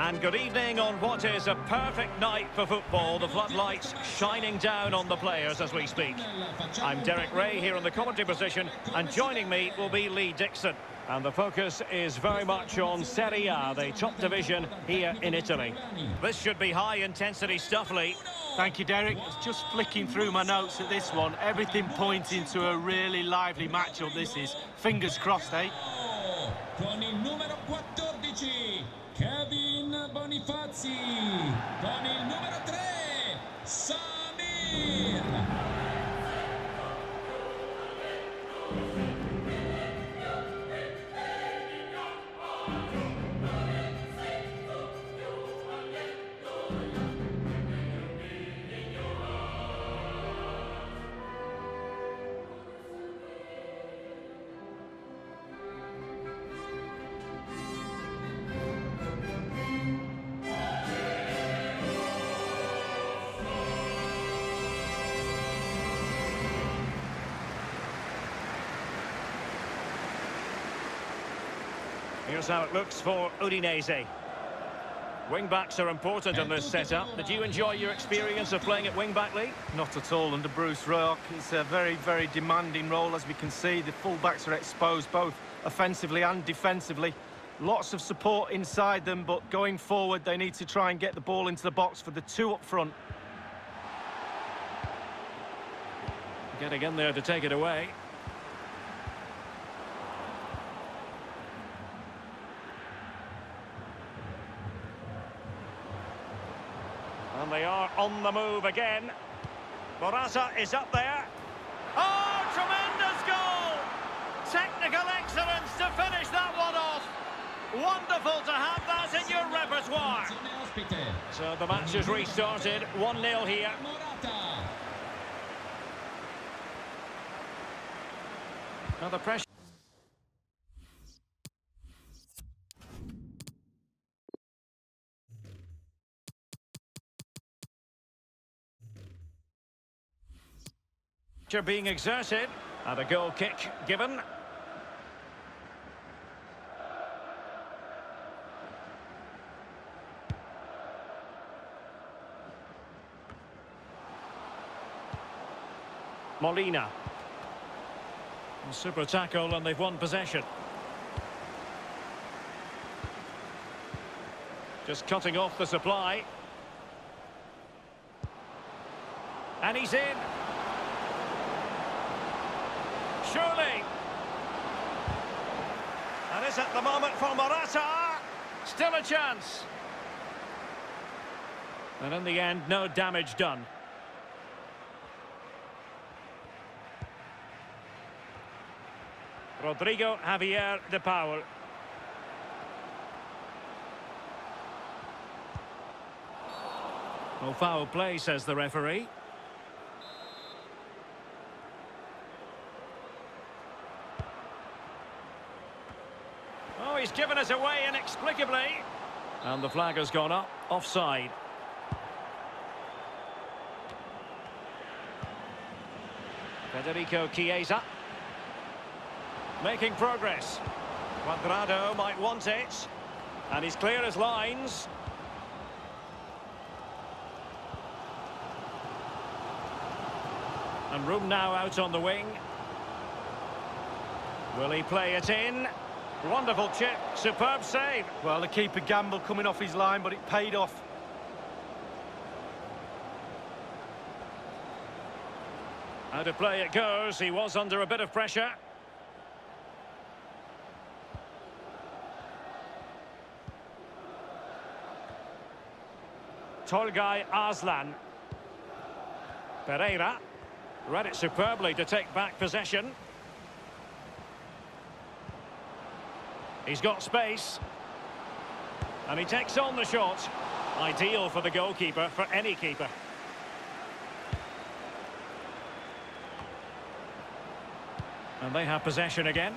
And good evening on what is a perfect night for football. The floodlights shining down on the players as we speak. I'm Derek Rae here in the commentary position, and joining me will be Lee Dixon. And the focus is very much on Serie A, the top division here in Italy. This should be high-intensity stuff, Lee. Thank you, Derek. Just flicking through my notes at this one. Everything pointing to a really lively matchup this is. Fingers crossed, eh? Here's how it looks for Udinese. Wing-backs are important in this setup. Did you enjoy your experience of playing at wing-back, Lee? Not at all under Bruce Rioch. It's a very, very demanding role, as we can see. The full-backs are exposed both offensively and defensively. Lots of support inside them, but going forward, they need to try and get the ball into the box for the two up front. Getting in there to take it away. And they are on the move again. Morata is up there. Oh, tremendous goal! Technical excellence to finish that one off. Wonderful to have that in your repertoire. So the match has restarted. 1-0 here. Now the pressure. Pressure being exerted and a goal kick given. Molina. A super tackle and they've won possession. Just cutting off the supply. And he's in. Surely. And is at the moment for Morata. Still a chance. And in the end, no damage done. Rodrigo Javier de Paul. No foul play, says the referee. He's given us away inexplicably. And the flag has gone up, offside. Federico Chiesa. Making progress. Cuadrado might want it. And he's clear as lines. And room now out on the wing. Will he play it in? Wonderful chip, superb save. Well, the keeper gamble coming off his line, but it paid off. Out of play it goes, he was under a bit of pressure. Tolgay Arslan. Pereyra. Read it superbly to take back possession. He's got space. And he takes on the shot. Ideal for the goalkeeper, for any keeper. And they have possession again.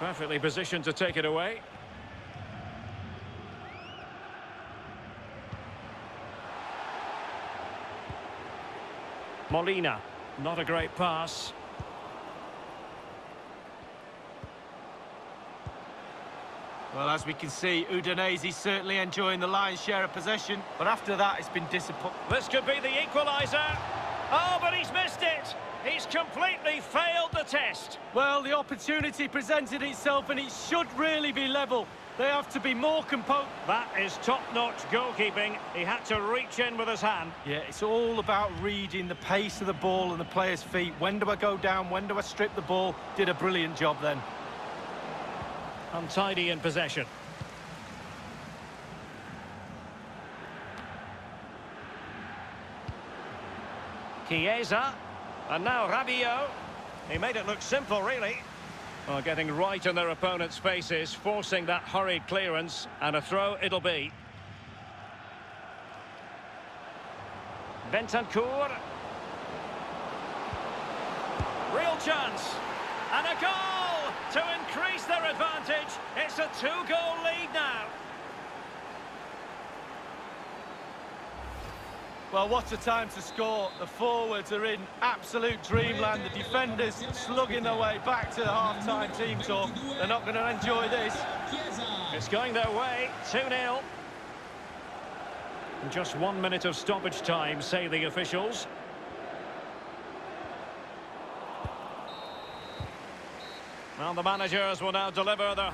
Perfectly positioned to take it away. Molina, not a great pass. Well, as we can see, Udinese certainly enjoying the lion's share of possession. But after that, it's been disappointing. This could be the equaliser. Oh, but he's missed it. He's completely failed the test. Well, the opportunity presented itself, and it should really be level. They have to be more composed. That is top-notch goalkeeping. He had to reach in with his hand. Yeah, it's all about reading the pace of the ball and the player's feet. When do I go down? When do I strip the ball? Did a brilliant job then. Untidy in possession. Chiesa. And now Rabiot. He made it look simple, really. Well, getting right in their opponent's faces, forcing that hurried clearance, and a throw it'll be. Bentancur. Real chance. And a goal to increase their advantage. It's a two-goal lead now. Well, what a time to score. The forwards are in absolute dreamland. The defenders slugging their way back to the half-time team talk. They're not going to enjoy this. It's going their way, 2-0. Just one minute of stoppage time, say the officials. Well, the managers will now deliver their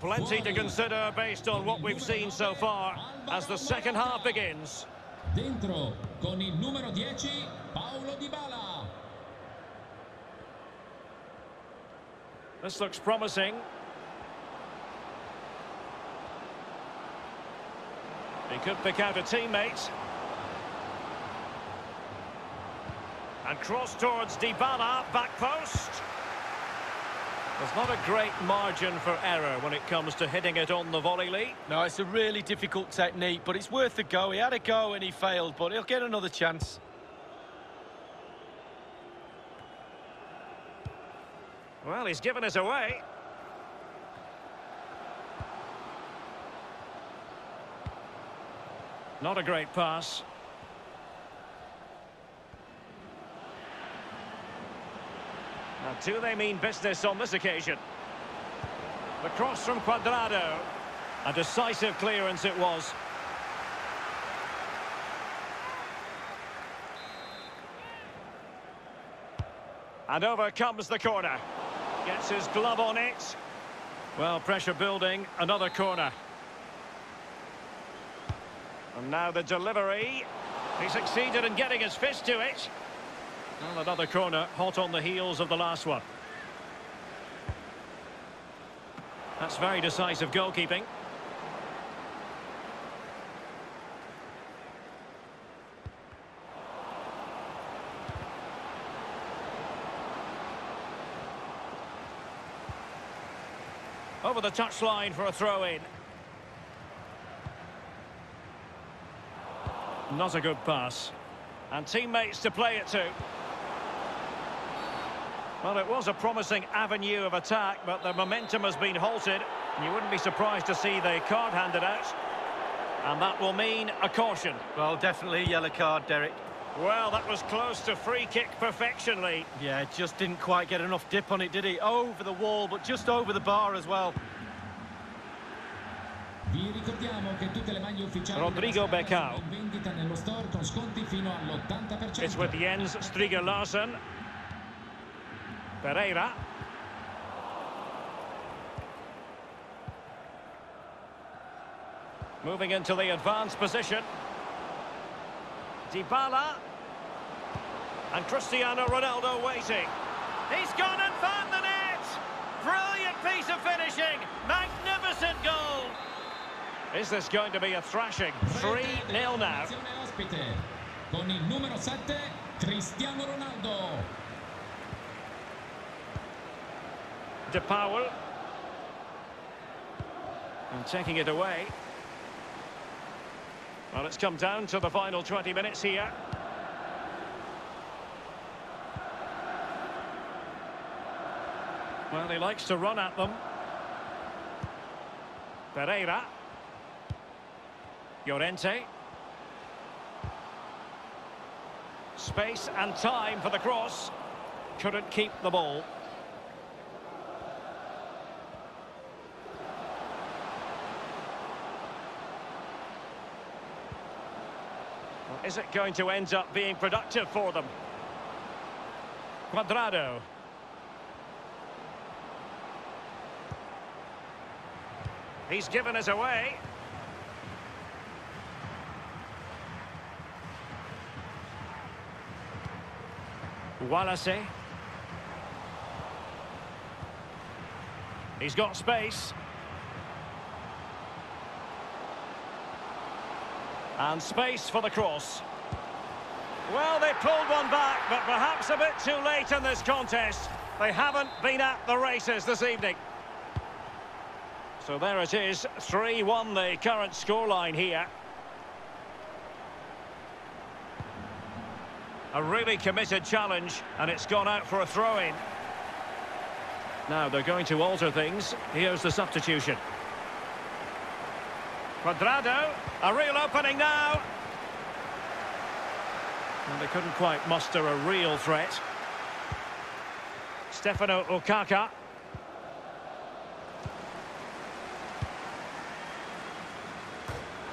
Plenty to consider based on what we've seen so far as the second half begins. Dentro con il numero 10 Paolo Dybala. This looks promising. He could pick out a teammate. And cross towards Dybala, back post. There's not a great margin for error when it comes to hitting it on the volley, Lee. No, it's a really difficult technique, but it's worth a go. He had a go and he failed, but he'll get another chance. Well, he's given us away. Not a great pass. Do they mean business on this occasion? The cross from Cuadrado. A decisive clearance it was. And over comes the corner. Gets his glove on it. Well, pressure building, another corner. And now the delivery. He succeeded in getting his fist to it. Well, another corner, hot on the heels of the last one. That's very decisive goalkeeping. Over the touchline for a throw-in. Not a good pass. And teammates to play it to. Well, it was a promising avenue of attack, but the momentum has been halted. You wouldn't be surprised to see the card handed out. And that will mean a caution. Well, definitely a yellow card, Derek. Well, that was close to free kick perfection, Lee. Yeah, just didn't quite get enough dip on it, did he? Over the wall, but just over the bar as well. Vi ricordiamo che tutte le maglie ufficiali Rodrigo della Becao. sono in vendita nello store con sconti fino all'80%. It's with Jens Stryger Larsen. Pereyra. Moving into the advanced position. Dybala. And Cristiano Ronaldo waiting. He's gone and found the net! Brilliant piece of finishing! Magnificent goal! Is this going to be a thrashing? 3-0 now. Con il numero 7 Cristiano Ronaldo. De Paul. And taking it away. Well, it's come down to the final 20 minutes here. Well, he likes to run at them. Pereyra. Llorente. Space and time for the cross. Couldn't keep the ball. Is it going to end up being productive for them? Cuadrado. He's given us away. Walace. He's got space. And space for the cross. Well, they pulled one back, but perhaps a bit too late in this contest. They haven't been at the races this evening. So there it is, 3-1 the current scoreline here. A really committed challenge, and it's gone out for a throw-in. Now they're going to alter things. Here's the substitution. Cuadrado, a real opening now. And they couldn't quite muster a real threat. Stefano Okaka.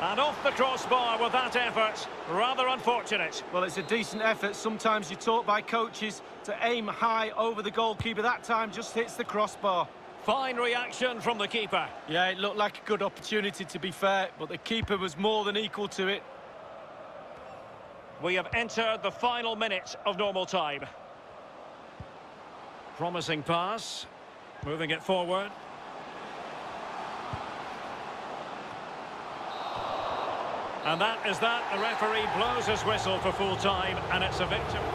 And off the crossbar with that effort. Rather unfortunate. Well, it's a decent effort. Sometimes you're taught by coaches to aim high over the goalkeeper. That time just hits the crossbar. Fine reaction from the keeper. Yeah, it looked like a good opportunity to be fair, but the keeper was more than equal to it. We have entered the final minute of normal time. Promising pass. Moving it forward. And that is that. The referee blows his whistle for full time, and it's a victory.